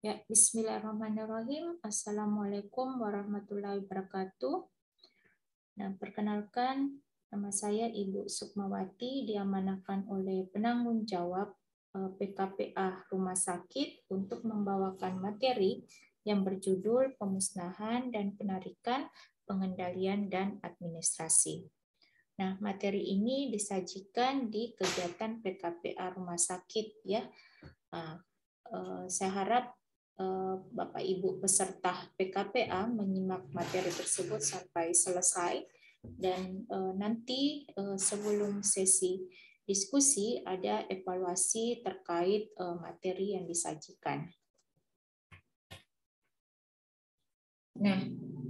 Ya, Bismillahirrahmanirrahim. Assalamualaikum warahmatullahi wabarakatuh. Nah, perkenalkan nama saya Ibu Sukmawati diamanahkan oleh penanggung jawab eh, PKPA Rumah Sakit untuk membawakan materi yang berjudul Pemusnahan dan Penarikan Pengendalian dan Administrasi. Nah, materi ini disajikan di kegiatan PKPA Rumah Sakit ya. Nah, saya harap Bapak Ibu peserta PKPA menyimak materi tersebut sampai selesai dan eh, nanti eh, sebelum sesi diskusi ada evaluasi terkait materi yang disajikan. Nah,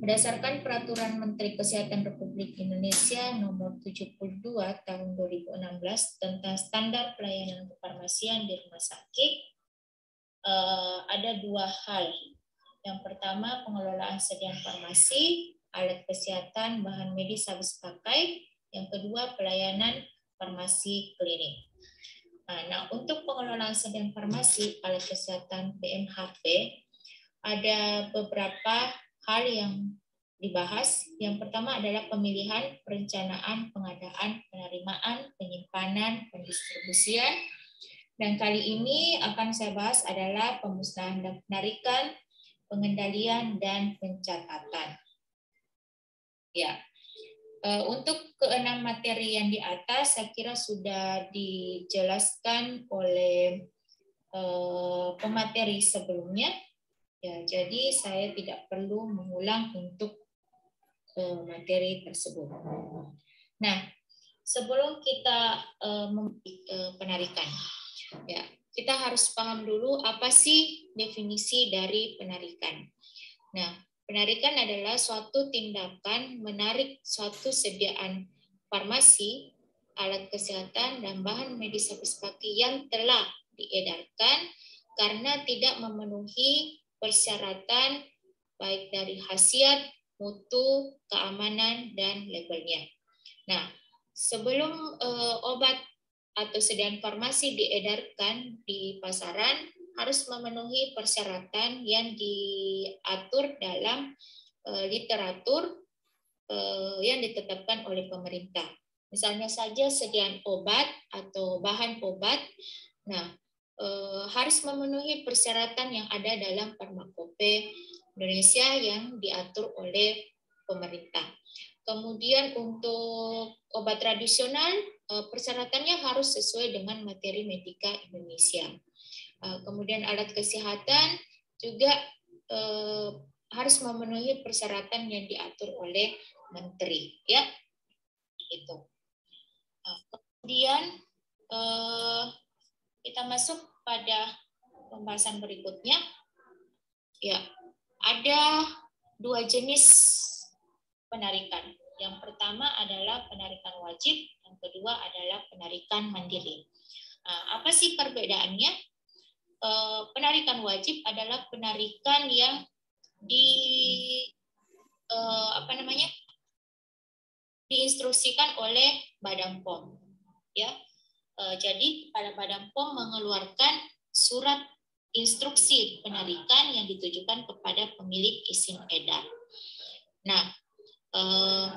berdasarkan Peraturan Menteri Kesehatan Republik Indonesia Nomor 72 Tahun 2016 tentang standar pelayanan kefarmasian di rumah sakit, uh, ada dua hal. Yang pertama, pengelolaan sediaan farmasi, alat kesehatan, bahan medis habis pakai. Yang kedua, pelayanan farmasi klinik. Nah, untuk pengelolaan sediaan farmasi, alat kesehatan PMHP, ada beberapa hal yang dibahas. Yang pertama adalah pemilihan, perencanaan, pengadaan, penerimaan, penyimpanan, pendistribusian, dan kali ini akan saya bahas adalah pemusnahan dan penarikan, pengendalian, dan pencatatan. Ya, eh, untuk keenam materi yang di atas, saya kira sudah dijelaskan oleh eh, pemateri sebelumnya. Ya, jadi saya tidak perlu mengulang untuk eh, materi tersebut. Nah, sebelum kita penarikan, Ya, kita harus paham dulu apa sih definisi dari penarikan. Nah, penarikan adalah suatu tindakan menarik suatu sediaan farmasi, alat kesehatan, dan bahan medis habis pakai yang telah diedarkan karena tidak memenuhi persyaratan baik dari khasiat, mutu, keamanan, dan labelnya. Nah, sebelum uh, obat atau sediaan farmasi diedarkan di pasaran harus memenuhi persyaratan yang diatur dalam eh, literatur eh, yang ditetapkan oleh pemerintah. Misalnya saja sediaan obat atau bahan obat, nah eh, harus memenuhi persyaratan yang ada dalam Farmakope Indonesia yang diatur oleh pemerintah. Kemudian untuk obat tradisional persyaratannya harus sesuai dengan materi medika Indonesia. Eh, kemudian alat kesehatan juga eh, harus memenuhi persyaratan yang diatur oleh menteri, ya. Itu. Kemudian kita masuk pada pembahasan berikutnya. Ya, ada dua jenis penarikan. Yang pertama adalah penarikan wajib, yang kedua adalah penarikan mandiri. Nah, apa sih perbedaannya? Eh, penarikan wajib adalah penarikan yang di eh, apa namanya diinstruksikan oleh Badan POM. Ya, eh, jadi pada Badan POM mengeluarkan surat instruksi penarikan yang ditujukan kepada pemilik izin edar. Nah, Eh,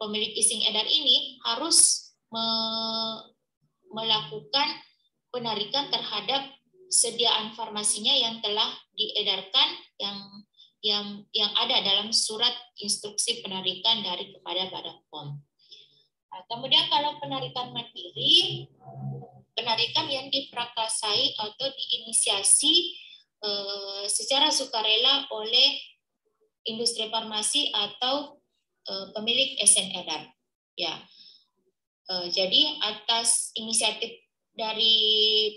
pemilik izin edar ini harus me melakukan penarikan terhadap sediaan farmasinya yang telah diedarkan yang yang yang ada dalam surat instruksi penarikan dari kepada Badan POM. Nah, kemudian kalau penarikan mandiri, penarikan yang diprakarsai atau diinisiasi eh, secara sukarela oleh industri farmasi atau Eh, pemilik SN edar. Ya. Eh, jadi atas inisiatif dari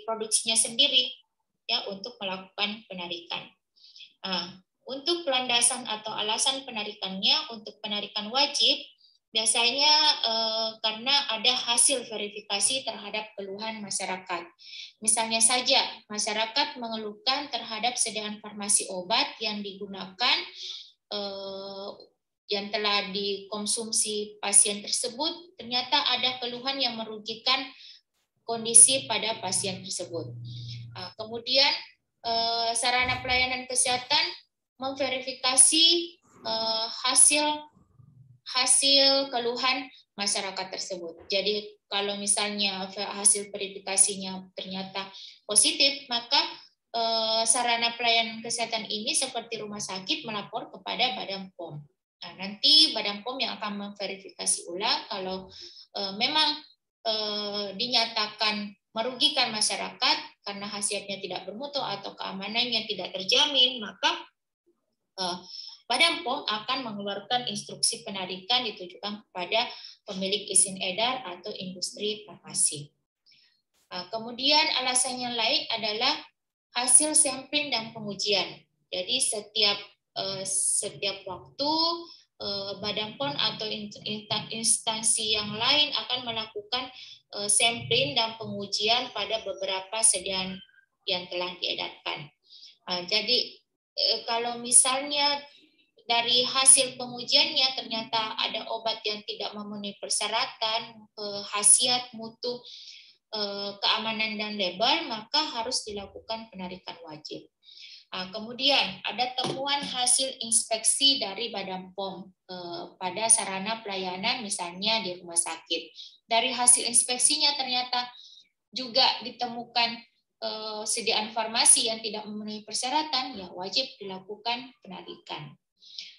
produksinya sendiri ya untuk melakukan penarikan. Nah, untuk pelandasan atau alasan penarikannya untuk penarikan wajib biasanya eh, karena ada hasil verifikasi terhadap keluhan masyarakat. Misalnya saja masyarakat mengeluhkan terhadap sediaan farmasi obat yang digunakan eh, yang telah dikonsumsi pasien tersebut ternyata ada keluhan yang merugikan kondisi pada pasien tersebut. Ah, kemudian eh, sarana pelayanan kesehatan memverifikasi eh, hasil hasil keluhan masyarakat tersebut. Jadi kalau misalnya hasil verifikasinya ternyata positif, maka eh, sarana pelayanan kesehatan ini seperti rumah sakit melapor kepada Badan POM. Nah, nanti Badan POM yang akan memverifikasi ulang kalau eh, memang eh, dinyatakan merugikan masyarakat karena hasilnya tidak bermutu atau keamanannya tidak terjamin, maka Badan POM akan mengeluarkan instruksi penarikan ditujukan kepada pemilik izin edar atau industri farmasi. Nah, kemudian alasan yang lain adalah hasil sampling dan pengujian. Jadi setiap setiap waktu eh, Badan POM atau instansi yang lain akan melakukan eh, sampling dan pengujian pada beberapa sediaan yang telah diedarkan. Nah, jadi kalau misalnya dari hasil pengujiannya ternyata ada obat yang tidak memenuhi persyaratan, khasiat, mutu, eh, keamanan dan label, maka harus dilakukan penarikan wajib. Nah, kemudian ada temuan hasil inspeksi dari Badan POM eh, pada sarana pelayanan misalnya di rumah sakit. Dari hasil inspeksinya ternyata juga ditemukan eh, sediaan farmasi yang tidak memenuhi persyaratan, ya wajib dilakukan penarikan.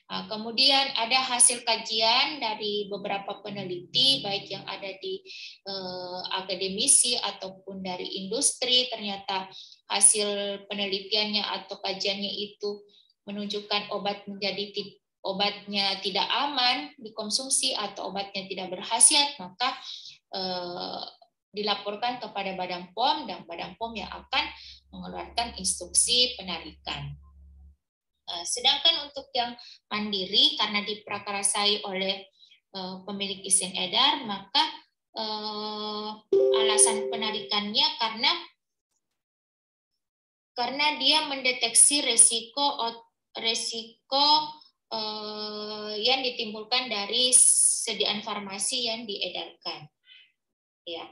Ah, kemudian ada hasil kajian dari beberapa peneliti, baik yang ada di eh, akademisi ataupun dari industri, ternyata hasil penelitiannya atau kajiannya itu menunjukkan obat menjadi obatnya tidak aman dikonsumsi atau obatnya tidak berhasiat, maka eh, dilaporkan kepada Badan POM dan Badan POM yang akan mengeluarkan instruksi penarikan. Eh, sedangkan untuk yang mandiri karena diprakarasai oleh eh, pemilik izin edar, maka eh, alasan penarikannya karena karena dia mendeteksi resiko resiko yang ditimbulkan dari sediaan farmasi yang diedarkan. Ya.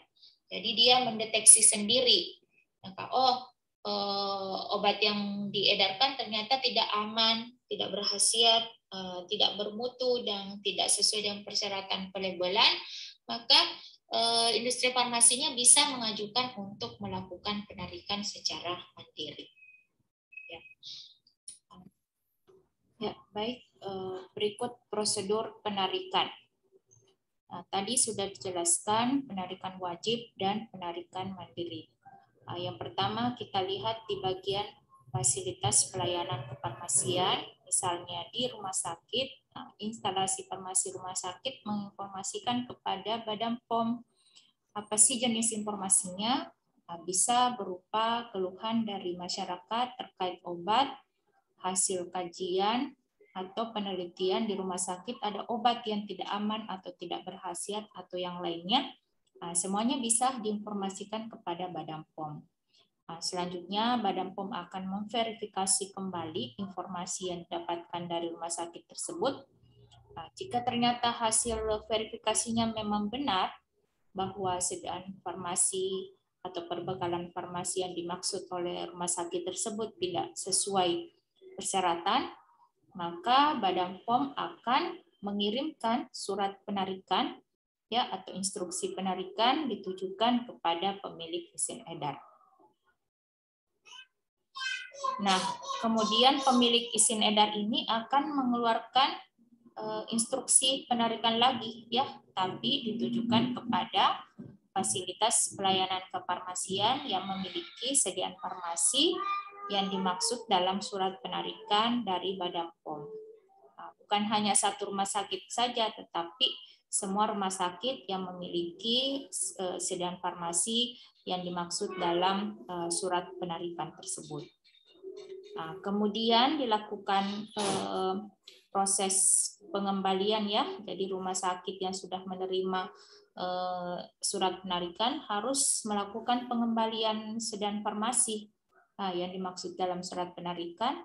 Jadi dia mendeteksi sendiri. Maka oh uh, obat yang diedarkan ternyata tidak aman, tidak berhasiat, uh, tidak bermutu dan tidak sesuai dengan persyaratan pelabelan, maka uh, industri farmasinya bisa mengajukan untuk melakukan penarikan secara mandiri. Ya, ya baik. Berikut prosedur penarikan. Nah, tadi sudah dijelaskan penarikan wajib dan penarikan mandiri. Ah, yang pertama kita lihat di bagian fasilitas pelayanan kefarmasian, misalnya di rumah sakit, nah, instalasi farmasi rumah sakit menginformasikan kepada Badan POM apa sih jenis informasinya, bisa berupa keluhan dari masyarakat terkait obat, hasil kajian, atau penelitian di rumah sakit ada obat yang tidak aman atau tidak berhasiat atau yang lainnya, Nah, semuanya bisa diinformasikan kepada Badan POM. Nah, selanjutnya, Badan POM akan memverifikasi kembali informasi yang didapatkan dari rumah sakit tersebut. Jika ternyata hasil verifikasinya memang benar bahwa sediaan farmasi atau perbekalan farmasi yang dimaksud oleh rumah sakit tersebut tidak sesuai persyaratan, maka Badan POM akan mengirimkan surat penarikan ya atau instruksi penarikan ditujukan kepada pemilik izin edar. Nah, kemudian pemilik izin edar ini akan mengeluarkan uh, instruksi penarikan lagi ya, tapi ditujukan kepada fasilitas pelayanan kefarmasian yang memiliki sediaan farmasi yang dimaksud dalam surat penarikan dari Badan POM. Nah, bukan hanya satu rumah sakit saja, tetapi semua rumah sakit yang memiliki uh, sediaan farmasi yang dimaksud dalam uh, surat penarikan tersebut. Nah, kemudian dilakukan uh, proses pengembalian ya, jadi rumah sakit yang sudah menerima surat penarikan harus melakukan pengembalian sediaan farmasi nah, yang dimaksud dalam surat penarikan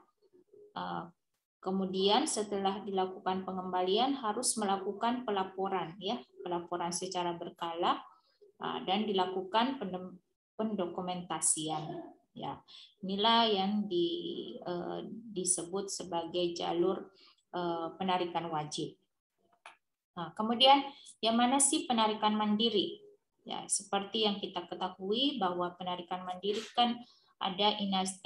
Kemudian setelah dilakukan pengembalian harus melakukan pelaporan ya, pelaporan secara berkala ah, dan dilakukan pendokumentasian. Ya, inilah yang di, uh, disebut sebagai jalur penarikan wajib. Nah, kemudian yang mana sih penarikan mandiri? Ya, seperti yang kita ketahui bahwa penarikan mandiri kan ada inas,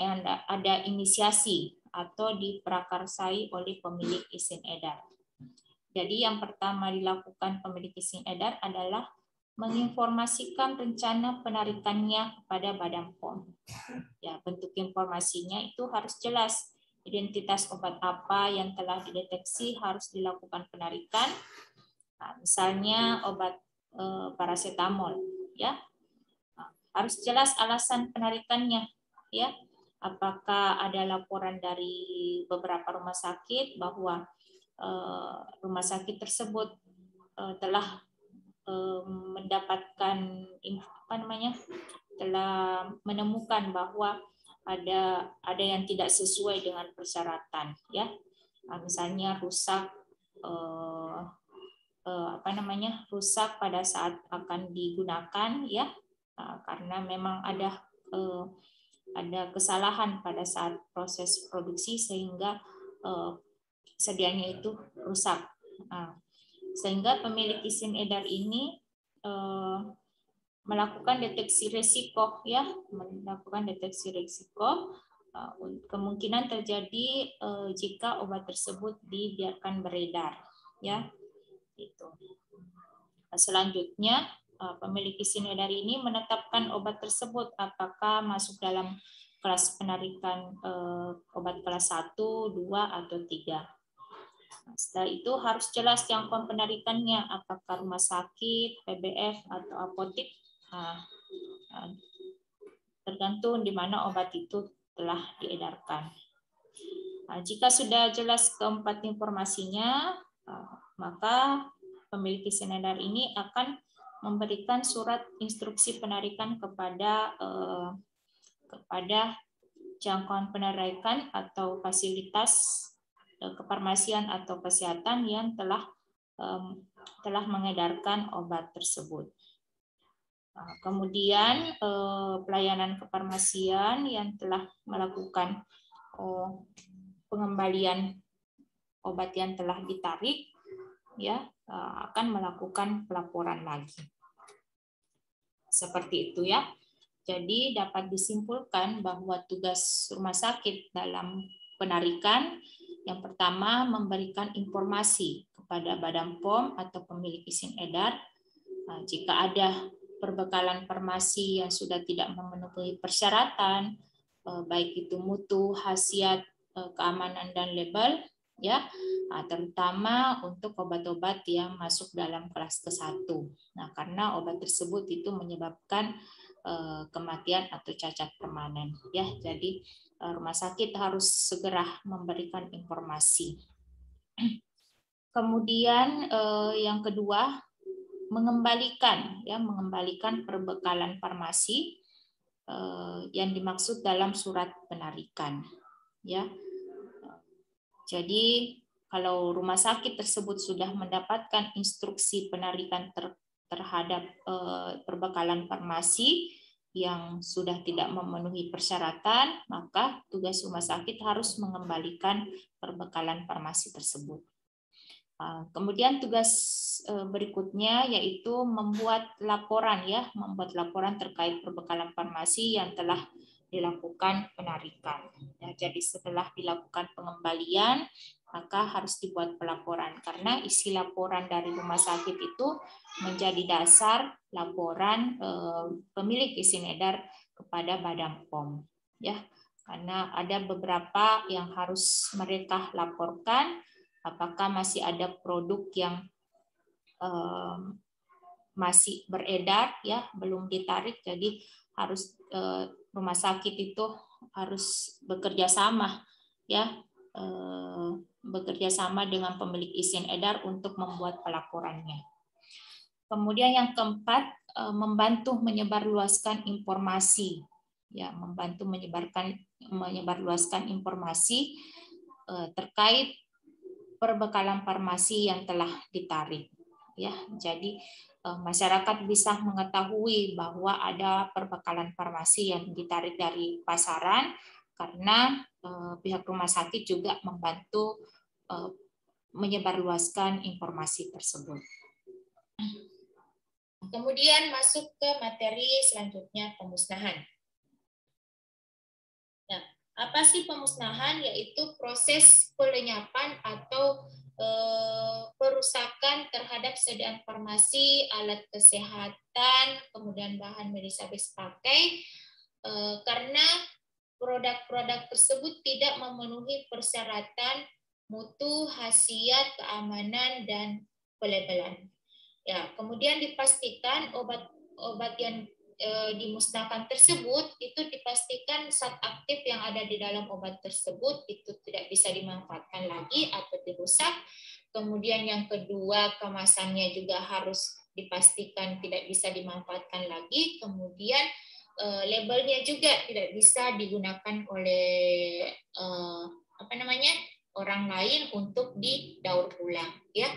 ada inisiasi atau diprakarsai oleh pemilik izin edar. Jadi yang pertama dilakukan pemilik izin edar adalah menginformasikan rencana penarikannya kepada Badan POM. Ya, bentuk informasinya itu harus jelas. Identitas obat apa yang telah dideteksi harus dilakukan penarikan. Nah, misalnya obat eh, paracetamol, ya nah, harus jelas alasan penarikannya, ya. Apakah ada laporan dari beberapa rumah sakit bahwa eh, rumah sakit tersebut eh, telah mendapatkan apa namanya telah menemukan bahwa ada ada yang tidak sesuai dengan persyaratan ya. Nah, misalnya rusak eh, eh, apa namanya rusak pada saat akan digunakan ya. Nah, karena memang ada eh, ada kesalahan pada saat proses produksi sehingga eh, sedianya itu rusak. Nah, sehingga pemilik izin edar ini eh, melakukan deteksi risiko ya melakukan deteksi risiko eh, kemungkinan terjadi eh, jika obat tersebut dibiarkan beredar ya itu selanjutnya pemilik izin edar ini menetapkan obat tersebut apakah masuk dalam kelas penarikan obat kelas 1, 2 atau 3 setelah itu harus jelas jangkauan penarikannya, apakah rumah sakit, PBF, atau apotik. Nah, nah, tergantung di mana obat itu telah diedarkan. Nah, jika sudah jelas keempat informasinya, ah, maka pemilik izin edar ini akan memberikan surat instruksi penarikan kepada eh, kepada jangkauan penarikan atau fasilitas Eh, kefarmasian atau kesehatan yang telah telah mengedarkan obat tersebut. Nah, kemudian eh, pelayanan kefarmasian yang telah melakukan eh, pengembalian obat yang telah ditarik ya akan melakukan pelaporan lagi. Seperti itu ya. Jadi dapat disimpulkan bahwa tugas rumah sakit dalam penarikan yang pertama, memberikan informasi kepada Badan POM atau pemilik izin edar nah, jika ada perbekalan farmasi yang sudah tidak memenuhi persyaratan, eh, baik itu mutu, khasiat, eh, keamanan dan label, ya, nah, terutama untuk obat-obat yang masuk dalam kelas ke-1. Nah, karena obat tersebut itu menyebabkan eh, kematian atau cacat permanen, ya. Jadi rumah sakit harus segera memberikan informasi. Kemudian yang kedua mengembalikan ya mengembalikan perbekalan farmasi eh, yang dimaksud dalam surat penarikan ya. Jadi kalau rumah sakit tersebut sudah mendapatkan instruksi penarikan ter, terhadap perbekalan farmasi yang sudah tidak memenuhi persyaratan, maka tugas rumah sakit harus mengembalikan perbekalan farmasi tersebut. Ah, kemudian tugas eh, berikutnya yaitu membuat laporan ya, membuat laporan terkait perbekalan farmasi yang telah dilakukan penarikan. Ya, jadi setelah dilakukan pengembalian, maka harus dibuat pelaporan karena isi laporan dari rumah sakit itu menjadi dasar laporan eh, pemilik izin edar kepada Badan POM ya karena ada beberapa yang harus mereka laporkan apakah masih ada produk yang eh, masih beredar ya belum ditarik jadi harus eh, rumah sakit itu harus bekerja sama ya bekerja sama dengan pemilik izin edar untuk membuat pelaporannya. Kemudian yang keempat, eh, membantu menyebarluaskan informasi, ya, membantu menyebarkan menyebarluaskan informasi terkait perbekalan farmasi yang telah ditarik. ya. Jadi eh, masyarakat bisa mengetahui bahwa ada perbekalan farmasi yang ditarik dari pasaran karena eh, pihak rumah sakit juga membantu menyebarluaskan informasi tersebut. Kemudian masuk ke materi selanjutnya pemusnahan. Apa sih pemusnahan? Yaitu proses pelenyapan atau e, perusakan terhadap sediaan farmasi, alat kesehatan, kemudian bahan medis habis pakai, e, karena produk-produk tersebut tidak memenuhi persyaratan mutu, khasiat, keamanan, dan pelabelan. Ya, kemudian dipastikan obat-obat yang e, dimusnahkan tersebut itu dipastikan zat aktif yang ada di dalam obat tersebut itu tidak bisa dimanfaatkan lagi atau dirusak. Kemudian yang kedua kemasannya juga harus dipastikan tidak bisa dimanfaatkan lagi. Kemudian e, labelnya juga tidak bisa digunakan oleh e, apa namanya orang lain untuk didaur ulang ya.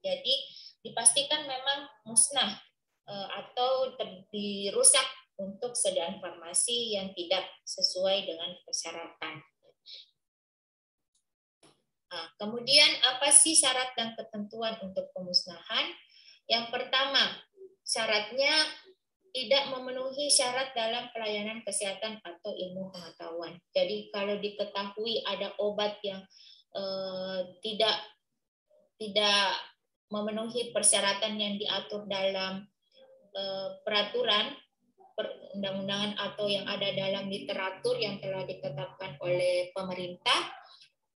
Jadi dipastikan memang musnah atau dirusak untuk sedang farmasi yang tidak sesuai dengan persyaratan. Nah, kemudian apa sih syarat dan ketentuan untuk pemusnahan? Yang pertama, syaratnya tidak memenuhi syarat dalam pelayanan kesehatan atau ilmu pengetahuan. Jadi kalau diketahui ada obat yang eh, tidak tidak memenuhi persyaratan yang diatur dalam Eh, peraturan perundang-undangan atau yang ada dalam literatur yang telah ditetapkan oleh pemerintah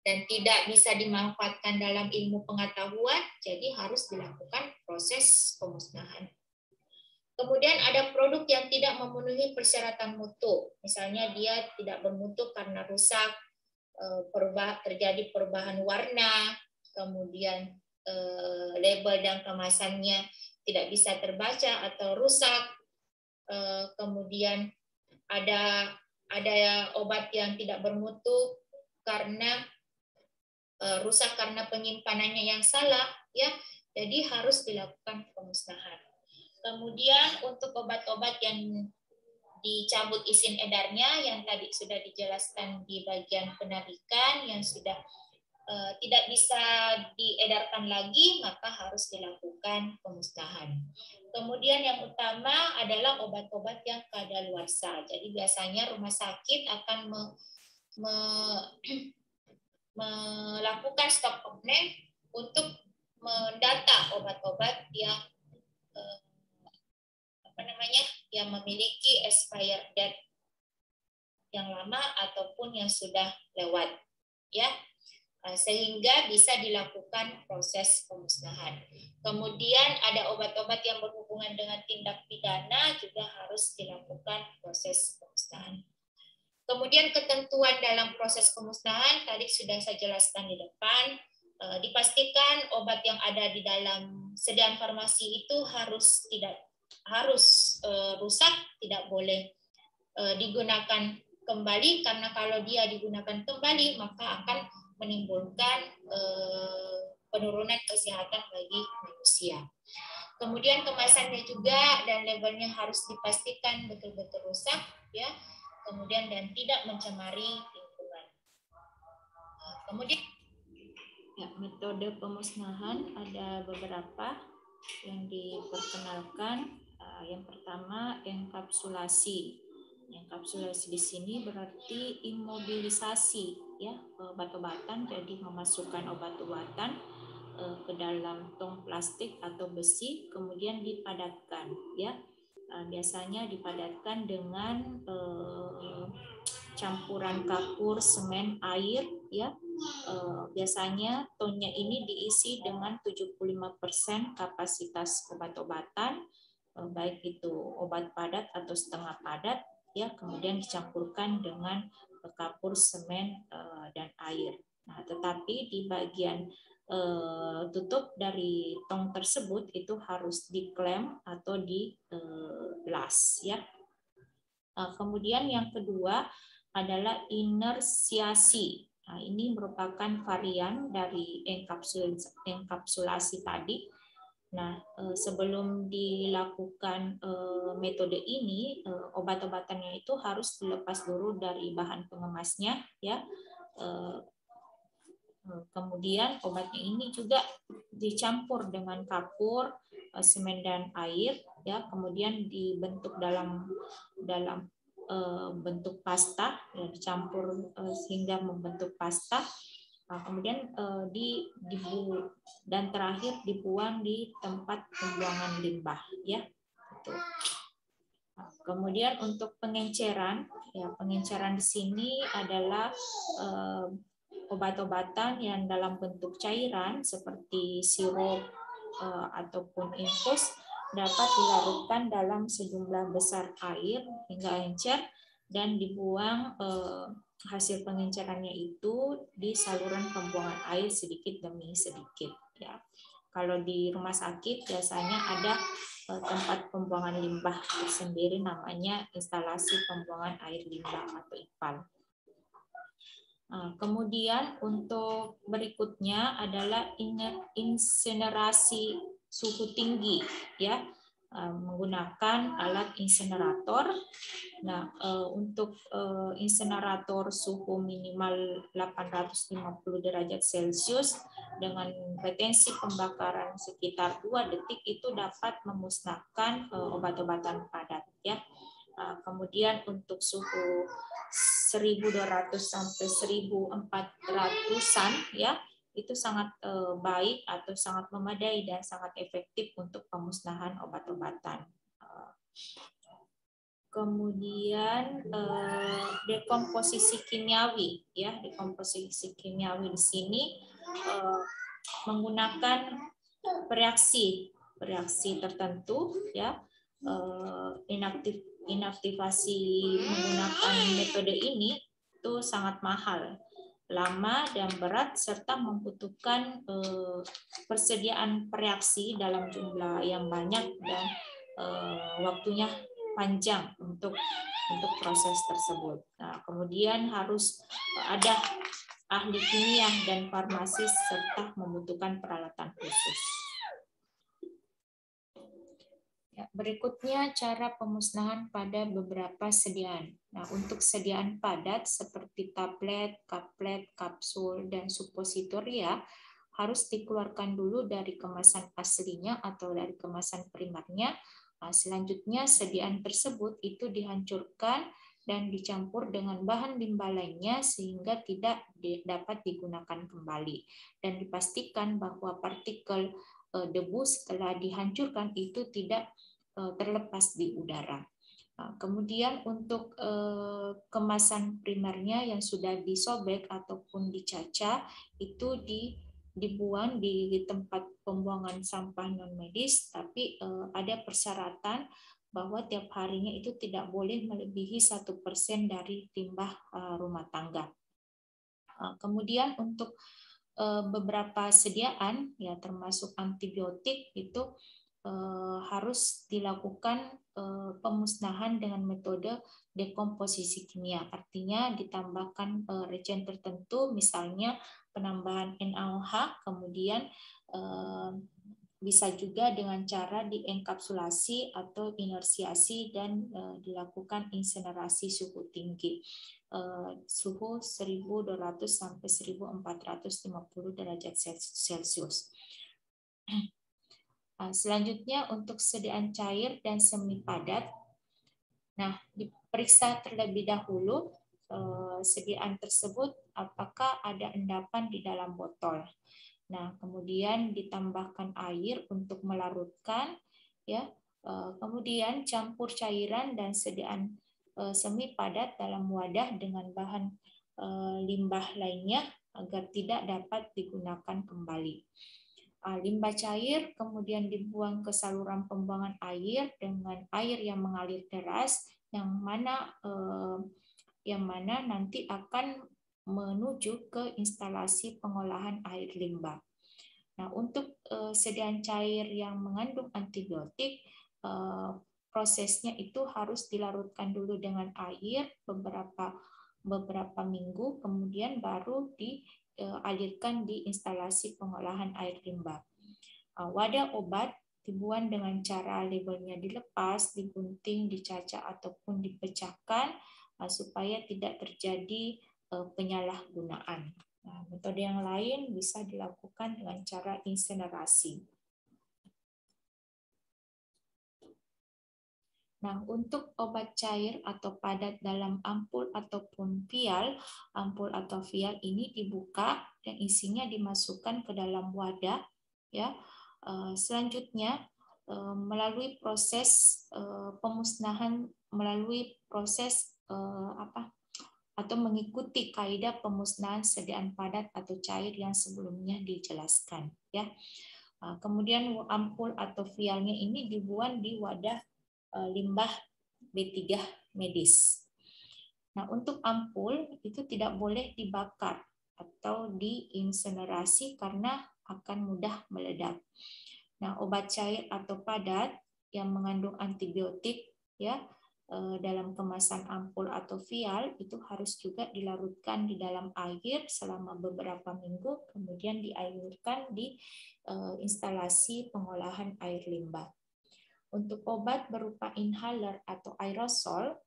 dan tidak bisa dimanfaatkan dalam ilmu pengetahuan, jadi harus dilakukan proses pemusnahan. Kemudian ada produk yang tidak memenuhi persyaratan mutu, misalnya dia tidak bermutu karena rusak, eh, terjadi perubahan warna, kemudian eh, label dan kemasannya tidak bisa terbaca atau rusak. Eh, kemudian ada ada obat yang tidak bermutu karena eh, rusak karena penyimpanannya yang salah, ya. Jadi harus dilakukan pemusnahan. Kemudian untuk obat-obat yang dicabut izin edarnya yang tadi sudah dijelaskan di bagian penarikan yang sudah Eh, tidak bisa diedarkan lagi, maka harus dilakukan pemusnahan. Kemudian yang utama adalah obat-obat yang kadaluarsa. Jadi biasanya rumah sakit akan me, me, melakukan stok komponen untuk mendata obat-obat yang eh, apa namanya yang memiliki expired date yang lama ataupun yang sudah lewat ya sehingga bisa dilakukan proses pemusnahan. Kemudian ada obat-obat yang berhubungan dengan tindak pidana juga harus dilakukan proses pemusnahan. Kemudian ketentuan dalam proses pemusnahan tadi sudah saya jelaskan di depan. Eh, dipastikan obat yang ada di dalam sediaan farmasi itu harus tidak harus eh, rusak, tidak boleh digunakan kembali karena kalau dia digunakan kembali maka akan menimbulkan eh, penurunan kesehatan bagi manusia. Kemudian kemasannya juga dan labelnya harus dipastikan betul-betul rusak, ya. Kemudian dan tidak mencemari lingkungan. Nah, kemudian ya, metode pemusnahan ada beberapa yang diperkenalkan. Eh, yang pertama enkapsulasi. Enkapsulasi di sini berarti imobilisasi ya. Obat-obatan jadi memasukkan obat-obatan eh, ke dalam tong plastik atau besi kemudian dipadatkan ya. Eh, biasanya dipadatkan dengan eh, campuran kapur semen air ya. Biasanya tonnya ini diisi dengan 75% kapasitas obat-obatan baik itu obat padat atau setengah padat ya kemudian dicampurkan dengan kapur semen eh, dan air. Nah, tetapi di bagian eh, tutup dari tong tersebut itu harus diklem atau di las ya. Kemudian yang kedua adalah inersiasi. Nah, ini merupakan varian dari enkapsulasi tadi. Nah, eh, sebelum dilakukan eh, metode ini, eh, obat-obatannya itu harus dilepas dulu dari bahan pengemasnya, ya. Kemudian obatnya ini juga dicampur dengan kapur, semen dan air, ya. Kemudian dibentuk dalam dalam bentuk pasta, ya, dicampur sehingga membentuk pasta Nah, kemudian uh, di dibu dan terakhir dibuang di tempat pembuangan limbah ya. Itu. Nah, kemudian untuk pengenceran ya pengenceran di sini adalah uh, obat-obatan yang dalam bentuk cairan seperti sirup uh, ataupun infus dapat dilarutkan dalam sejumlah besar air hingga encer dan dibuang hasil pengencerannya itu di saluran pembuangan air sedikit demi sedikit ya. Kalau di rumah sakit biasanya ada eh, tempat pembuangan limbah tersendiri namanya instalasi pembuangan air limbah atau IPAL. Nah, kemudian untuk berikutnya adalah insinerasi suhu tinggi ya Eh, menggunakan alat insinerator. Nah, eh, untuk eh, insinerator suhu minimal 850 derajat Celcius dengan retensi pembakaran sekitar 2 detik itu dapat memusnahkan obat-obatan padat ya. Kemudian untuk suhu 1200 sampai 1400-an ya itu sangat eh, baik atau sangat memadai dan sangat efektif untuk pemusnahan obat-obatan. Eh, kemudian eh, dekomposisi kimiawi, ya dekomposisi kimiawi di sini menggunakan reaksi reaksi tertentu, ya inaktif inaktivasi menggunakan metode ini itu sangat mahal lama dan berat serta membutuhkan eh, persediaan reaksi dalam jumlah yang banyak dan eh, waktunya panjang untuk untuk proses tersebut. Nah, kemudian harus ada ahli kimia dan farmasis serta membutuhkan peralatan khusus. Ya, berikutnya cara pemusnahan pada beberapa sediaan. Nah, untuk sediaan padat seperti tablet, kaplet, kapsul, dan supositoria harus dikeluarkan dulu dari kemasan aslinya atau dari kemasan primernya. Nah, selanjutnya sediaan tersebut itu dihancurkan dan dicampur dengan bahan limbah lainnya sehingga tidak dapat digunakan kembali dan dipastikan bahwa partikel debu setelah dihancurkan itu tidak eh, terlepas di udara. Nah, kemudian untuk eh, kemasan primernya yang sudah disobek ataupun dicaca itu di dibuang di tempat pembuangan sampah non medis, tapi ada persyaratan bahwa tiap harinya itu tidak boleh melebihi satu persen dari limbah rumah tangga. Nah, kemudian untuk Eh, beberapa sediaan ya termasuk antibiotik itu eh, harus dilakukan eh, pemusnahan dengan metode dekomposisi kimia. Artinya ditambahkan reagen tertentu misalnya penambahan NaOH kemudian bisa juga dengan cara dienkapsulasi atau inersiasi dan dilakukan insinerasi suhu tinggi. Eh, suhu 1200 sampai 1450 derajat Celcius. Nah, selanjutnya untuk sediaan cair dan semi padat. Nah, diperiksa terlebih dahulu eh, sediaan tersebut apakah ada endapan di dalam botol. Nah, kemudian ditambahkan air untuk melarutkan ya. Eh, kemudian campur cairan dan sediaan Eh, semi padat dalam wadah dengan bahan eh, limbah lainnya agar tidak dapat digunakan kembali. Ah, limbah cair kemudian dibuang ke saluran pembuangan air dengan air yang mengalir deras yang mana yang mana nanti akan menuju ke instalasi pengolahan air limbah. Nah, untuk sediaan cair yang mengandung antibiotik prosesnya itu harus dilarutkan dulu dengan air beberapa beberapa minggu, kemudian baru dialirkan di instalasi pengolahan air limbah. wadah obat dibuang dengan cara labelnya dilepas, digunting, dicaca ataupun dipecahkan supaya tidak terjadi penyalahgunaan. Nah, metode yang lain bisa dilakukan dengan cara insenerasi. Nah, untuk obat cair atau padat dalam ampul ataupun vial, ampul atau vial ini dibuka dan isinya dimasukkan ke dalam wadah. Ya, eh, selanjutnya eh, melalui proses pemusnahan, melalui proses apa atau mengikuti kaidah pemusnahan sediaan padat atau cair yang sebelumnya dijelaskan ya. Ah, kemudian ampul atau vialnya ini dibuang di wadah eh, limbah B3 medis. Nah, untuk ampul itu tidak boleh dibakar atau diinsenerasi karena akan mudah meledak. Nah, obat cair atau padat yang mengandung antibiotik ya dalam kemasan ampul atau vial itu harus juga dilarutkan di dalam air selama beberapa minggu, kemudian diairkan di eh, instalasi pengolahan air limbah. Untuk obat berupa inhaler atau aerosol,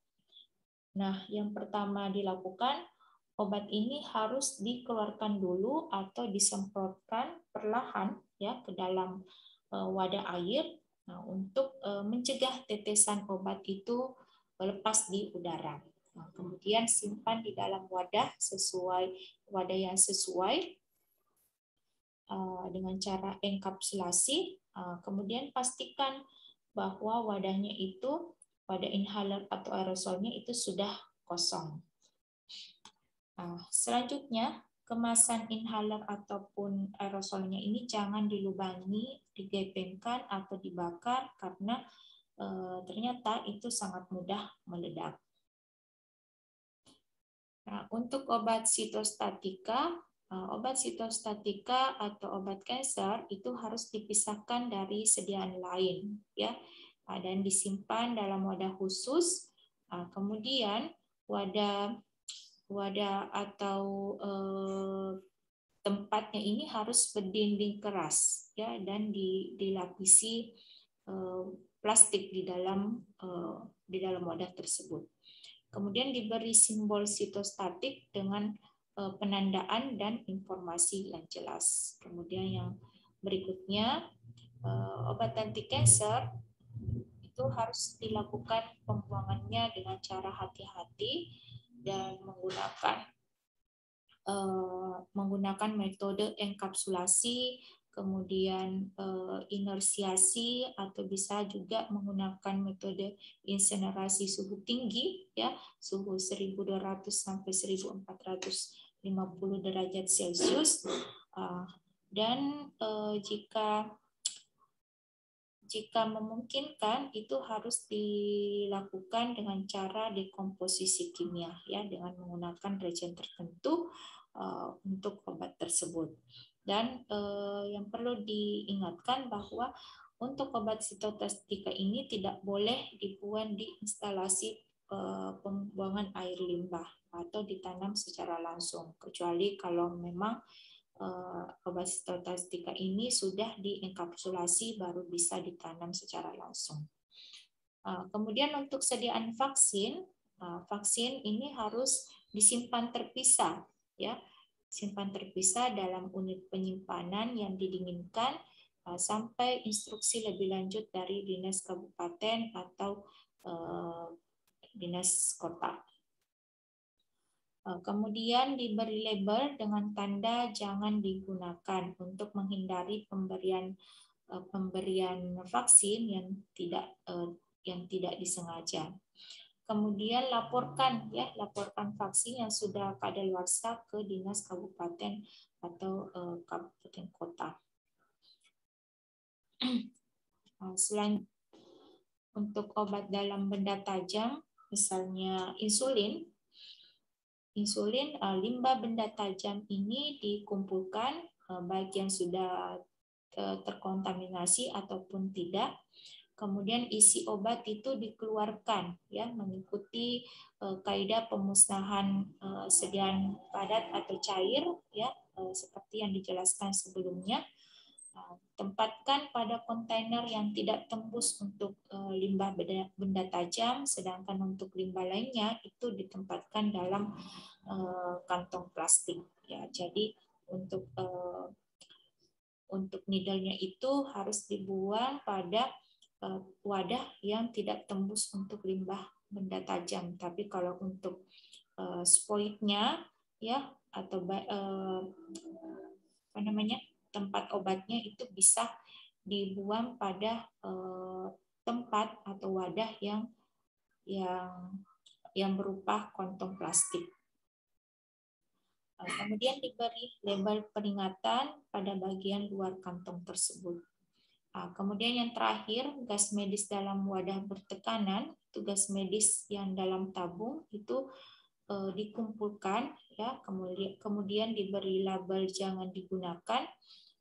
nah yang pertama dilakukan obat ini harus dikeluarkan dulu atau disemprotkan perlahan ya ke dalam eh, wadah air Nah, untuk mencegah tetesan obat itu lepas di udara. Nah, kemudian simpan di dalam wadah sesuai wadah yang sesuai uh, dengan cara enkapsulasi. Uh, kemudian pastikan bahwa wadahnya itu wadah inhaler atau aerosolnya itu sudah kosong. Nah, selanjutnya kemasan inhaler ataupun aerosolnya ini jangan dilubangi, digepengkan atau dibakar karena Eh, ternyata itu sangat mudah meledak. Nah, untuk obat sitostatika, eh, obat sitostatika atau obat kanker itu harus dipisahkan dari sediaan lain, ya, nah, dan disimpan dalam wadah khusus. Nah, kemudian wadah wadah atau eh, tempatnya ini harus berdinding keras, ya, dan dilapisi plastik di dalam uh, di dalam wadah tersebut. Kemudian diberi simbol sitostatik dengan uh, penandaan dan informasi yang jelas. Kemudian yang berikutnya uh, obat anti kanker itu harus dilakukan pembuangannya dengan cara hati-hati dan menggunakan menggunakan metode enkapsulasi kemudian uh, inersiasi atau bisa juga menggunakan metode insenerasi suhu tinggi ya suhu 1200 sampai 1450 derajat Celcius uh, dan uh, jika jika memungkinkan itu harus dilakukan dengan cara dekomposisi kimia ya dengan menggunakan reagen tertentu uh, untuk obat tersebut. Dan eh, yang perlu diingatkan bahwa untuk obat sitostatika ini tidak boleh dibuang di instalasi eh, pembuangan air limbah atau ditanam secara langsung, kecuali kalau memang eh, obat sitostatika ini sudah dienkapsulasi baru bisa ditanam secara langsung. Eh, kemudian untuk sediaan vaksin, eh, vaksin ini harus disimpan terpisah, ya simpan terpisah dalam unit penyimpanan yang didinginkan uh, sampai instruksi lebih lanjut dari dinas kabupaten atau uh, dinas kota. Uh, kemudian diberi label dengan tanda jangan digunakan untuk menghindari pemberian pemberian vaksin yang tidak yang tidak disengaja. Kemudian laporkan ya, laporkan vaksin yang sudah kadaluarsa ke dinas kabupaten atau uh, kabupaten kota. Nah, selain untuk obat dalam benda tajam, misalnya insulin, insulin uh, limbah benda tajam ini dikumpulkan uh, baik yang sudah terkontaminasi ataupun tidak kemudian isi obat itu dikeluarkan ya mengikuti uh, kaidah pemusnahan uh, sediaan padat atau cair ya uh, seperti yang dijelaskan sebelumnya tempatkan pada kontainer yang tidak tembus untuk limbah benda, tajam, sedangkan untuk limbah lainnya itu ditempatkan dalam kantong plastik. Ya, jadi untuk untuk needle-nya itu harus dibuang pada uh, wadah yang tidak tembus untuk limbah benda tajam. Tapi kalau untuk uh, spoitnya ya atau uh, apa namanya tempat obatnya itu bisa dibuang pada tempat atau wadah yang yang yang berupa kantong plastik. Kemudian diberi label peringatan pada bagian luar kantong tersebut. Kemudian yang terakhir, gas medis dalam wadah bertekanan, itu gas medis yang dalam tabung itu eh, dikumpulkan, ya kemudian kemudian diberi label jangan digunakan,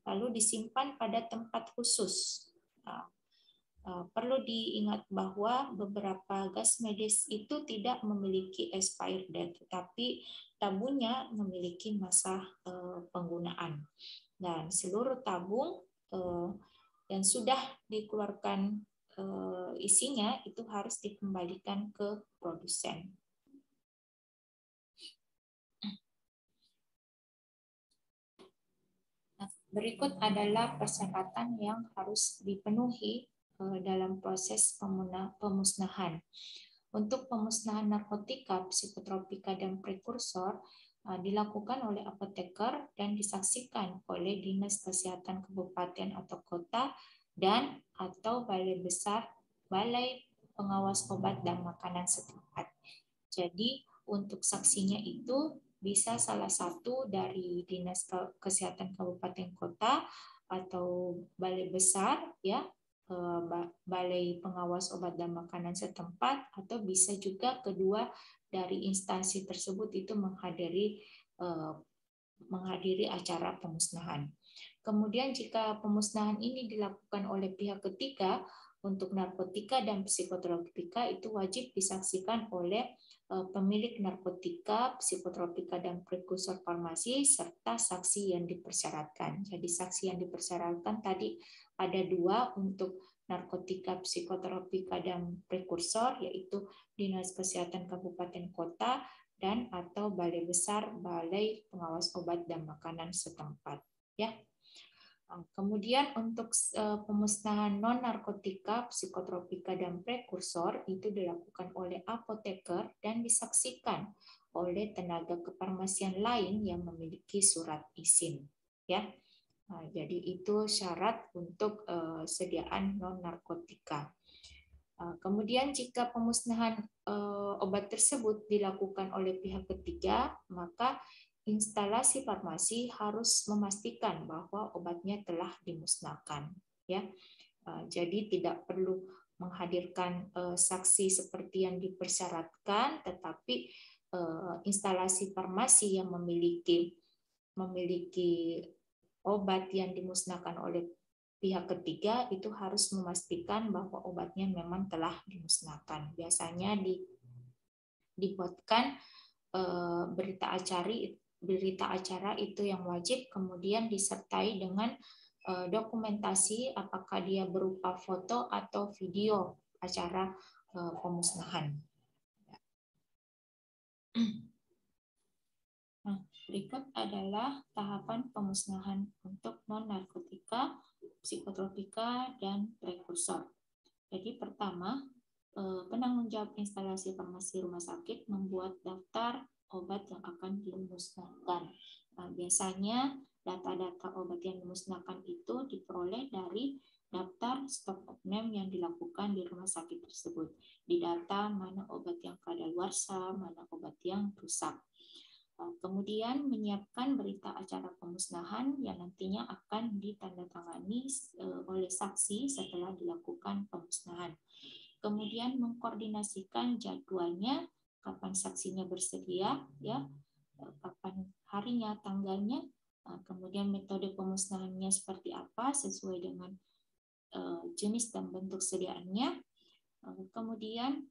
lalu disimpan pada tempat khusus. Eh, perlu diingat bahwa beberapa gas medis itu tidak memiliki expired date, tetapi tabungnya memiliki masa eh, penggunaan. Dan seluruh tabung eh, yang sudah dikeluarkan isinya itu harus dikembalikan ke produsen. Nah, berikut adalah persyaratan yang harus dipenuhi Eh, dalam proses pemusnahan. Untuk pemusnahan narkotika, psikotropika, dan prekursor eh, dilakukan oleh apoteker dan disaksikan oleh Dinas Kesehatan Kabupaten atau Kota dan atau Balai Besar Balai Pengawas Obat dan Makanan setempat. Jadi untuk saksinya itu bisa salah satu dari Dinas Kesehatan Kabupaten Kota atau balai besar ya Eh, balai pengawas obat dan makanan setempat atau bisa juga kedua dari instansi tersebut itu menghadiri eh, menghadiri acara pemusnahan. Kemudian jika pemusnahan ini dilakukan oleh pihak ketiga untuk narkotika dan psikotropika itu wajib disaksikan oleh eh, pemilik narkotika, psikotropika dan prekursor farmasi serta saksi yang dipersyaratkan. Jadi saksi yang dipersyaratkan tadi ada dua untuk narkotika, psikotropika, dan prekursor, yaitu Dinas Kesehatan Kabupaten Kota dan atau Balai Besar Balai Pengawas Obat dan Makanan setempat. Ya. Kemudian untuk eh, pemusnahan non narkotika, psikotropika dan prekursor itu dilakukan oleh apoteker dan disaksikan oleh tenaga kefarmasian lain yang memiliki surat izin. Ya. Nah, jadi itu syarat untuk uh, sediaan non narkotika. Uh, kemudian jika pemusnahan uh, obat tersebut dilakukan oleh pihak ketiga, maka instalasi farmasi harus memastikan bahwa obatnya telah dimusnahkan. Ya, jadi tidak perlu menghadirkan saksi seperti yang dipersyaratkan, tetapi instalasi farmasi yang memiliki memiliki obat yang dimusnahkan oleh pihak ketiga itu harus memastikan bahwa obatnya memang telah dimusnahkan. Biasanya di, dibuatkan e, berita acara berita acara itu yang wajib kemudian disertai dengan e, dokumentasi apakah dia berupa foto atau video acara e, pemusnahan. Berikut adalah tahapan pemusnahan untuk non-narkotika, psikotropika, dan prekursor. Jadi pertama, eh, penanggung jawab instalasi farmasi rumah sakit membuat daftar obat yang akan dimusnahkan. Nah, biasanya data-data obat yang dimusnahkan itu diperoleh dari daftar stok of name yang dilakukan di rumah sakit tersebut. Di data mana obat yang kadaluarsa, mana obat yang rusak. Eh, kemudian menyiapkan berita acara pemusnahan yang nantinya akan ditandatangani eh, oleh saksi setelah dilakukan pemusnahan. Kemudian mengkoordinasikan jadwalnya, kapan saksinya bersedia, ya, eh, kapan harinya, tanggalnya, kemudian metode pemusnahannya seperti apa sesuai dengan jenis dan bentuk sediaannya. Kemudian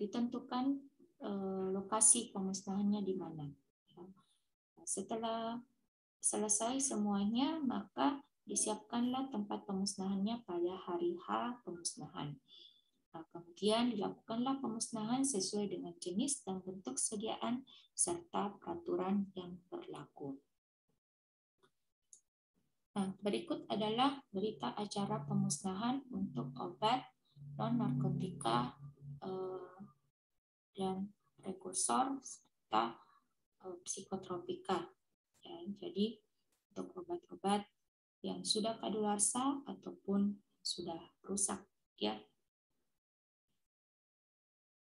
ditentukan lokasi pemusnahannya di mana. Setelah selesai semuanya, maka disiapkanlah tempat pemusnahannya pada hari H pemusnahan. Nah, kemudian dilakukanlah pemusnahan sesuai dengan jenis dan bentuk sediaan serta peraturan yang berlaku. Nah, berikut adalah berita acara pemusnahan untuk obat non-narkotika eh, dan prekursor serta eh, psikotropika. Ya, jadi untuk obat-obat yang sudah kadaluarsa ataupun sudah rusak ya.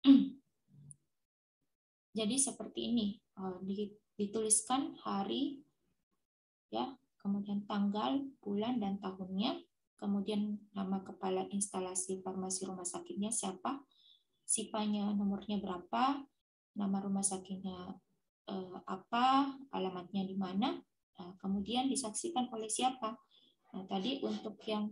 Jadi seperti ini eh, dituliskan hari ya, kemudian tanggal, bulan dan tahunnya, kemudian nama kepala instalasi farmasi rumah sakitnya siapa, sipanya nomornya berapa, nama rumah sakitnya eh, apa, alamatnya di mana, Nah, kemudian disaksikan oleh siapa? Nah, tadi untuk yang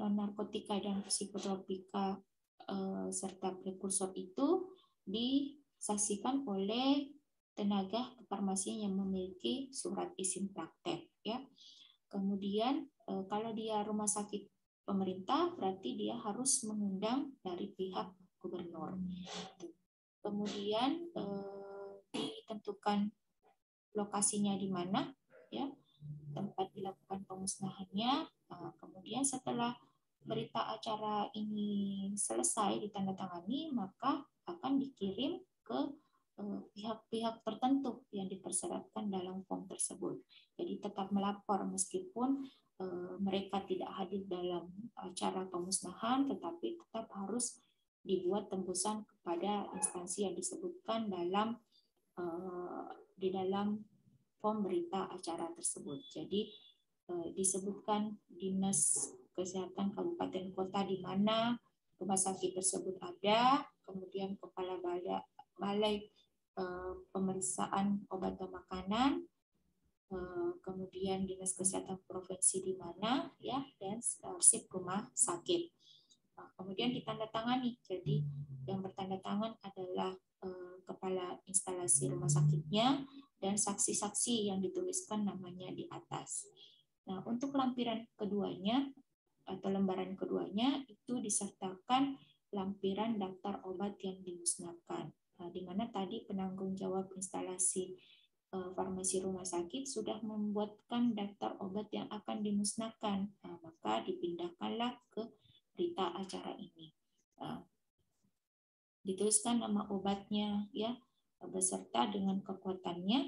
non narkotika dan psikotropika eh, serta prekursor itu disaksikan oleh tenaga kefarmasian yang memiliki surat izin praktek ya. Kemudian eh, kalau dia rumah sakit pemerintah berarti dia harus mengundang dari pihak gubernur. Kemudian eh, ditentukan lokasinya di mana ya tempat dilakukan pemusnahannya. Nah, kemudian setelah berita acara ini selesai ditandatangani, maka akan dikirim ke eh, pihak-pihak tertentu yang dipersyaratkan dalam form tersebut. Jadi tetap melapor meskipun eh, mereka tidak hadir dalam acara pemusnahan, tetapi tetap harus dibuat tembusan kepada instansi yang disebutkan dalam eh, di dalam form berita acara tersebut. Jadi eh, disebutkan dinas kesehatan kabupaten kota di mana rumah sakit tersebut ada, kemudian kepala balai, balai eh, pemeriksaan obat dan makanan, kemudian dinas kesehatan provinsi di mana, ya, dan arsip rumah sakit. Kemudian ditandatangani. Jadi yang bertanda tangan adalah kepala instalasi rumah sakitnya, dan saksi-saksi yang dituliskan namanya di atas. Nah, untuk lampiran keduanya atau lembaran keduanya itu disertakan lampiran daftar obat yang dimusnahkan. Nah, di mana tadi penanggung jawab instalasi eh, farmasi rumah sakit sudah membuatkan daftar obat yang akan dimusnahkan. Nah, maka dipindahkanlah ke berita acara ini. Nah, dituliskan nama obatnya ya beserta dengan kekuatannya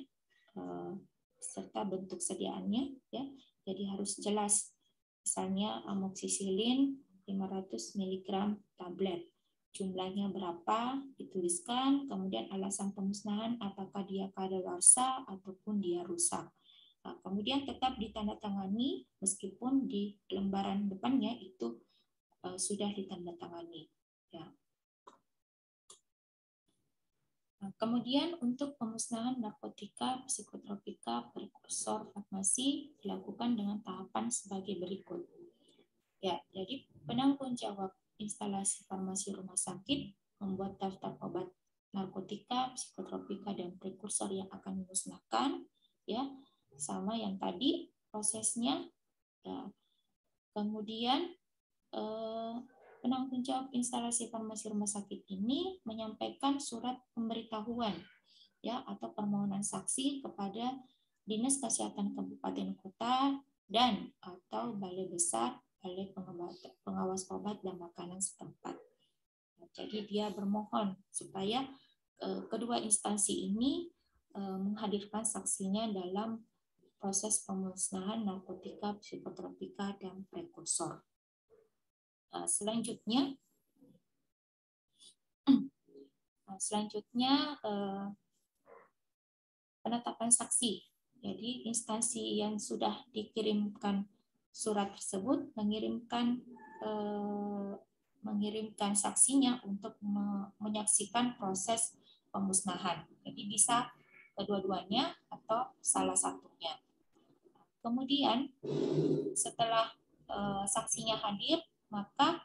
eh, serta bentuk sediaannya ya. Jadi harus jelas. Misalnya amoksisilin 500 mg tablet. Jumlahnya berapa dituliskan, kemudian alasan pemusnahan apakah dia kadaluarsa ataupun dia rusak. Nah, kemudian tetap ditandatangani meskipun di lembaran depannya itu uh, sudah ditandatangani. Ya. Nah, kemudian untuk pemusnahan narkotika, psikotropika, prekursor farmasi dilakukan dengan tahapan sebagai berikut. Ya, jadi penanggung jawab instalasi farmasi rumah sakit membuat daftar obat narkotika, psikotropika, dan prekursor yang akan dimusnahkan, ya sama yang tadi prosesnya. Ya. Kemudian eh, penanggung jawab instalasi farmasi rumah sakit ini menyampaikan surat pemberitahuan ya atau permohonan saksi kepada Dinas Kesehatan Kabupaten Kota dan atau Balai Besar Balai Pengawas Obat dan Makanan setempat. Jadi dia bermohon supaya eh, kedua instansi ini eh, menghadirkan saksinya dalam proses pemusnahan narkotika, psikotropika, dan prekursor. Eh, selanjutnya, eh, selanjutnya eh, penetapan saksi. Jadi instansi yang sudah dikirimkan surat tersebut mengirimkan mengirimkan saksinya untuk menyaksikan proses pemusnahan. Jadi bisa kedua-duanya atau salah satunya. Kemudian setelah saksinya hadir, maka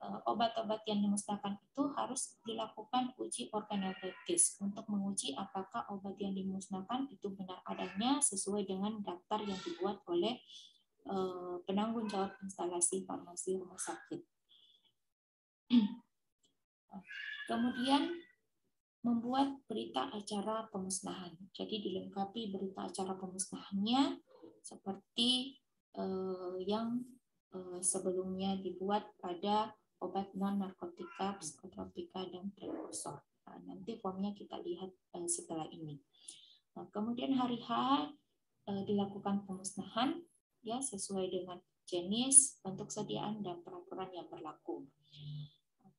eh, obat-obat yang dimusnahkan itu harus dilakukan uji organoleptis untuk menguji apakah obat yang dimusnahkan itu benar adanya sesuai dengan daftar yang dibuat oleh penanggung jawab instalasi farmasi rumah sakit. Kemudian membuat berita acara pemusnahan. Jadi dilengkapi berita acara pemusnahannya seperti eh, yang eh, sebelumnya dibuat pada obat non narkotika, psikotropika dan prekursor. Nah, nanti formnya kita lihat eh, setelah ini. Nah, kemudian hari H eh, dilakukan pemusnahan ya sesuai dengan jenis, bentuk sediaan dan peraturan yang berlaku.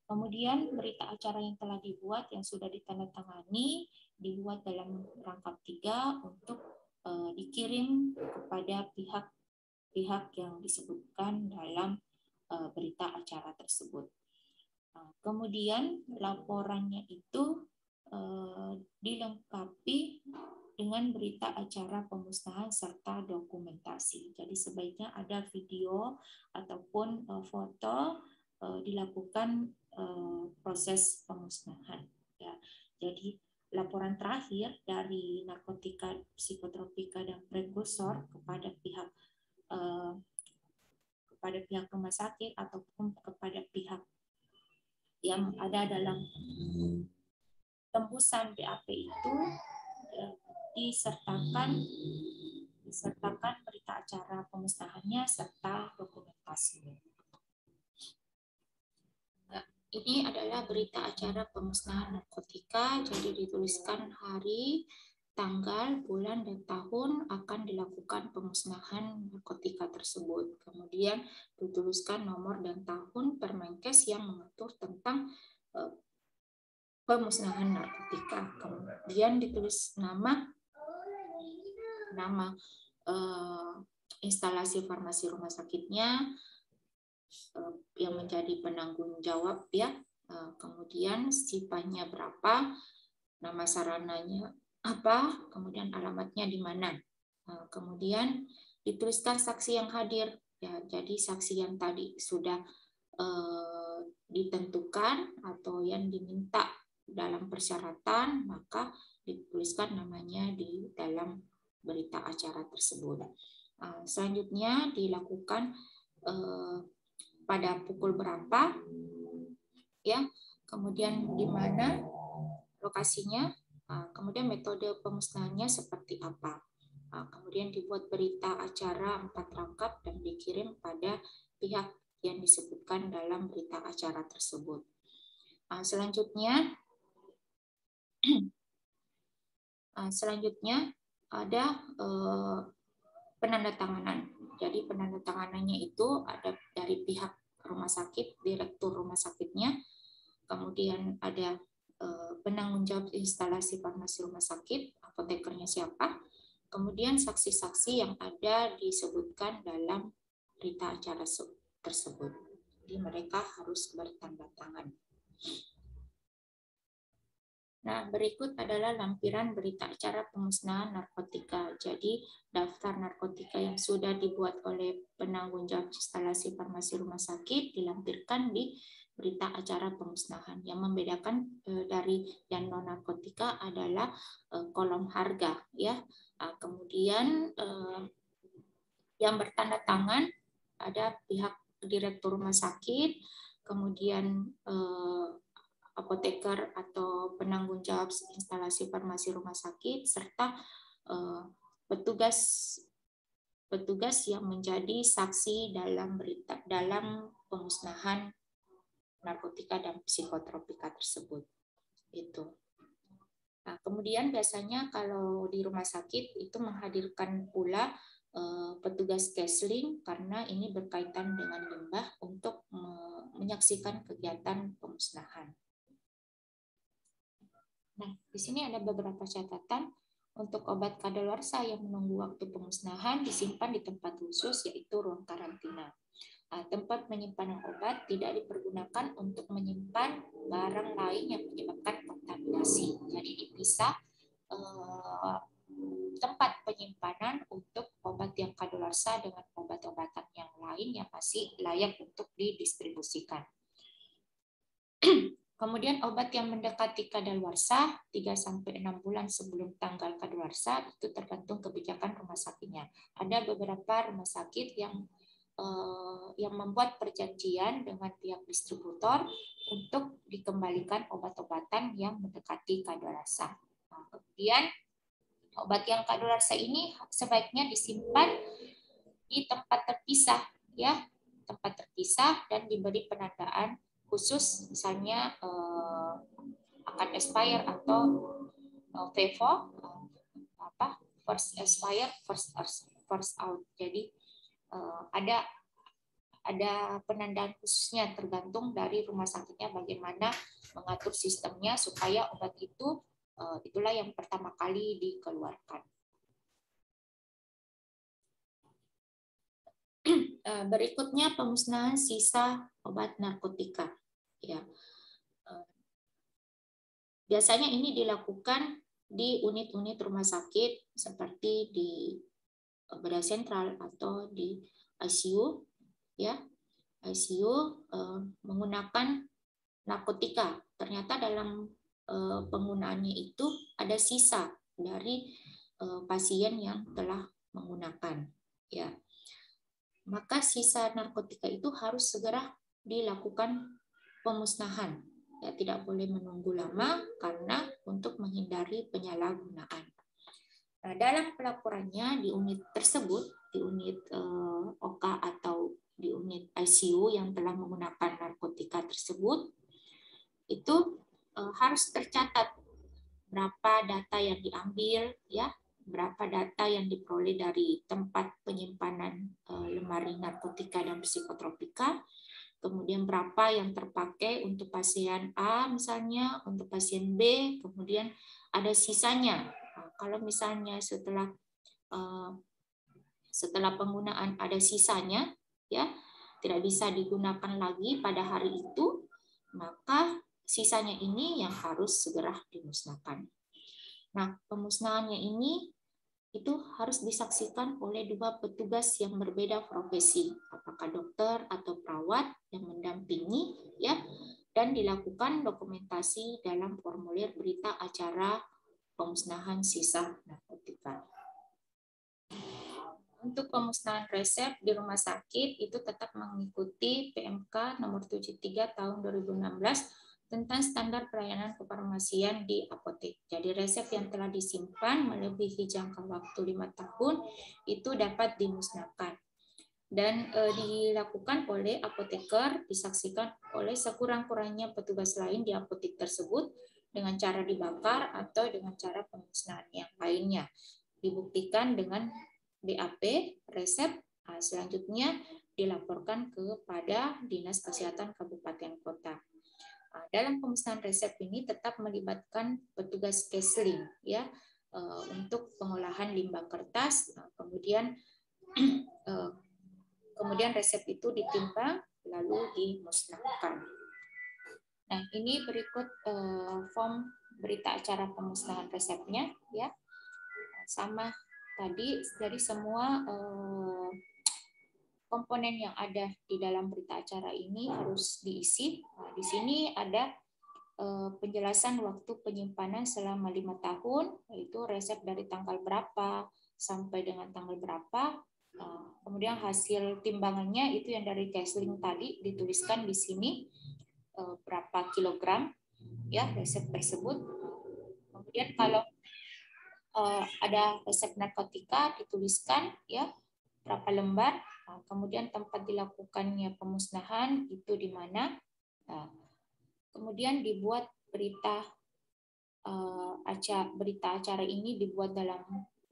Kemudian berita acara yang telah dibuat yang sudah ditandatangani dibuat dalam rangkap tiga untuk dikirim kepada pihak-pihak yang disebutkan dalam uh, berita acara tersebut. Uh, kemudian laporannya itu uh, dilengkapi dengan berita acara pemusnahan serta dokumentasi. Jadi sebaiknya ada video ataupun uh, foto dilakukan Eh, proses pemusnahan. Ya, jadi laporan terakhir dari narkotika, psikotropika dan prekursor kepada pihak eh, kepada pihak rumah sakit ataupun kepada pihak yang ada dalam tembusan BAP itu ya, disertakan disertakan berita acara pemusnahannya serta dokumentasinya. Ini adalah berita acara pemusnahan narkotika, jadi dituliskan hari, tanggal, bulan, dan tahun akan dilakukan pemusnahan narkotika tersebut. Kemudian dituliskan nomor dan tahun Permenkes yang mengatur tentang uh, pemusnahan narkotika. Kemudian ditulis nama nama uh, instalasi farmasi rumah sakitnya, Eh, yang menjadi penanggung jawab ya. Eh, kemudian sifatnya berapa, nama sarananya apa, kemudian alamatnya di mana. Eh, kemudian dituliskan saksi yang hadir. Ya, jadi saksi yang tadi sudah ditentukan atau yang diminta dalam persyaratan, maka dituliskan namanya di dalam berita acara tersebut. Selanjutnya dilakukan pada pukul berapa, ya, kemudian di mana lokasinya, kemudian metode pemusnahannya seperti apa. Ah, kemudian dibuat berita acara empat rangkap dan dikirim pada pihak yang disebutkan dalam berita acara tersebut. Ah, selanjutnya, selanjutnya ada eh, penandatanganan. Jadi penandatanganannya itu ada dari pihak rumah sakit, direktur rumah sakitnya, kemudian ada penanggung jawab instalasi farmasi rumah sakit, apotekernya siapa, kemudian saksi-saksi yang ada disebutkan dalam berita acara tersebut. Jadi mereka harus bertanda tangan. Nah, berikut adalah lampiran berita acara pemusnahan narkotika. Jadi, daftar narkotika yang sudah dibuat oleh penanggung jawab instalasi farmasi rumah sakit dilampirkan di berita acara pemusnahan. Yang membedakan eh, dari yang non narkotika adalah eh, kolom harga, ya. Nah, kemudian eh, yang bertanda tangan ada pihak direktur rumah sakit, kemudian apoteker atau penanggung jawab instalasi farmasi rumah sakit serta petugas petugas yang menjadi saksi dalam berita dalam pemusnahan narkotika dan psikotropika tersebut itu nah, kemudian biasanya kalau di rumah sakit itu menghadirkan pula eh, petugas casling karena ini berkaitan dengan limbah untuk menyaksikan kegiatan pemusnahan. Nah, di sini ada beberapa catatan untuk obat kadaluarsa yang menunggu waktu pemusnahan disimpan di tempat khusus yaitu ruang karantina. Nah, tempat penyimpanan obat tidak dipergunakan untuk menyimpan barang lain yang menyebabkan kontaminasi. Jadi dipisah eh, tempat penyimpanan untuk obat yang kadaluarsa dengan obat-obatan yang lain yang masih layak untuk didistribusikan. Kemudian obat yang mendekati kadaluarsa 3 sampai 6 bulan sebelum tanggal kadaluarsa itu tergantung kebijakan rumah sakitnya. Ada beberapa rumah sakit yang eh, yang membuat perjanjian dengan pihak distributor untuk dikembalikan obat-obatan yang mendekati kadaluarsa. Nah, kemudian obat yang kadaluarsa ini sebaiknya disimpan di tempat terpisah ya, tempat terpisah dan diberi penandaan khusus misalnya uh, akan expire atau VEVO uh, apa first expire first first out. Jadi ada ada penandaan khususnya tergantung dari rumah sakitnya bagaimana mengatur sistemnya supaya obat itu uh, itulah yang pertama kali dikeluarkan. Eh, berikutnya pemusnahan sisa obat narkotika. Ya, eh, biasanya ini dilakukan di unit-unit rumah sakit seperti di eh, bedah sentral atau di ICU, ya ICU menggunakan narkotika. Ternyata dalam penggunaannya itu ada sisa dari pasien yang telah menggunakan, ya maka sisa narkotika itu harus segera dilakukan pemusnahan. Ya, tidak boleh menunggu lama karena untuk menghindari penyalahgunaan. Nah, dalam pelaporannya di unit tersebut, di unit eh, OK atau di unit ICU yang telah menggunakan narkotika tersebut, itu eh, harus tercatat berapa data yang diambil, ya berapa data yang diperoleh dari tempat penyimpanan eh, lemari narkotika dan psikotropika, kemudian berapa yang terpakai untuk pasien A misalnya, untuk pasien B, kemudian ada sisanya. Kalau misalnya setelah eh, setelah penggunaan ada sisanya, ya tidak bisa digunakan lagi pada hari itu, maka sisanya ini yang harus segera dimusnahkan. Nah, pemusnahannya ini itu harus disaksikan oleh dua petugas yang berbeda profesi, apakah dokter atau perawat yang mendampingi ya dan dilakukan dokumentasi dalam formulir berita acara pemusnahan sisa narkotika. Untuk pemusnahan resep di rumah sakit itu tetap mengikuti PMK nomor 73 tahun 2016 tentang standar pelayanan kefarmasian di apotek. Jadi resep yang telah disimpan melebihi jangka waktu lima tahun itu dapat dimusnahkan dan e, dilakukan oleh apoteker disaksikan oleh sekurang-kurangnya petugas lain di apotek tersebut dengan cara dibakar atau dengan cara pemusnahan yang lainnya dibuktikan dengan BAP resep nah, selanjutnya dilaporkan kepada Dinas Kesehatan Kabupaten Kota. Ah, dalam pemusnahan resep ini tetap melibatkan petugas kesling ya eh, untuk pengolahan limbah kertas, nah, kemudian eh, kemudian resep itu ditimbang lalu dimusnahkan. Nah, ini berikut eh, form berita acara pemusnahan resepnya ya. Sama tadi dari semua komponen yang ada di dalam berita acara ini harus diisi. Nah, di sini ada eh, penjelasan waktu penyimpanan selama lima tahun, yaitu resep dari tanggal berapa sampai dengan tanggal berapa. Eh, kemudian hasil timbangannya itu yang dari casling tadi dituliskan di sini eh, berapa kilogram ya resep tersebut. Kemudian kalau ada resep narkotika dituliskan ya berapa lembar Nah, kemudian tempat dilakukannya pemusnahan itu di mana. Nah, kemudian dibuat berita uh, acara berita acara ini dibuat dalam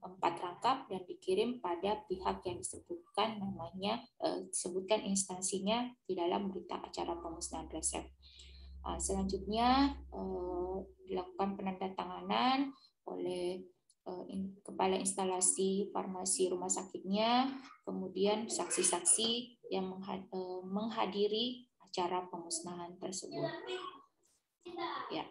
empat rangkap dan dikirim pada pihak yang disebutkan namanya uh, disebutkan instansinya di dalam berita acara pemusnahan resep. Uh, selanjutnya uh, dilakukan penandatanganan oleh Eh, kepala instalasi farmasi rumah sakitnya, kemudian saksi-saksi yang eh, menghadiri acara pemusnahan tersebut. Ya.